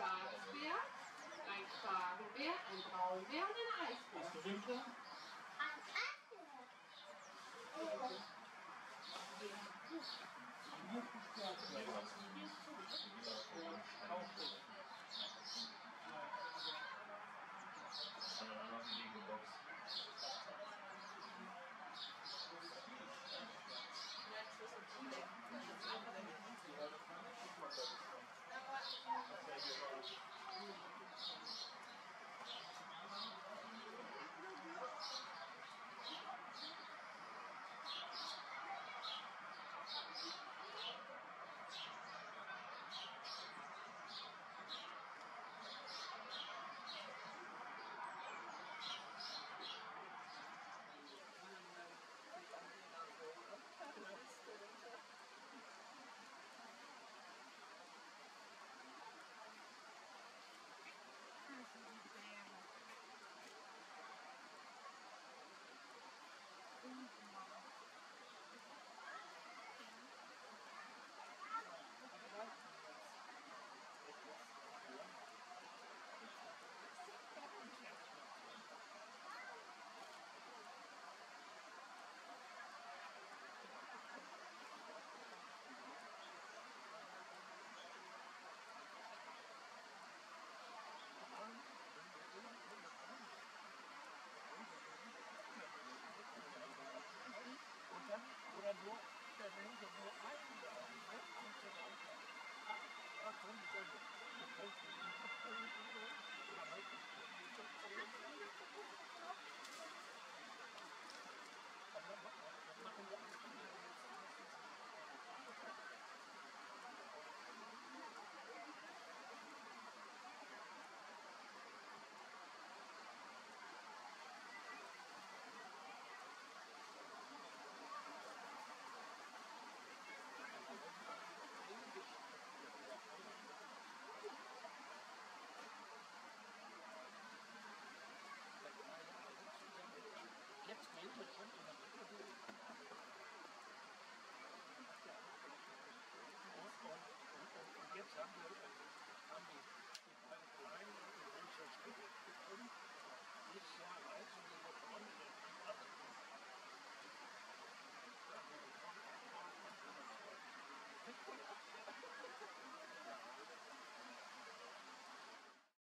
Schwarzbär, ein Spargelbär, ein Braunbär und ein Eisbär. I think,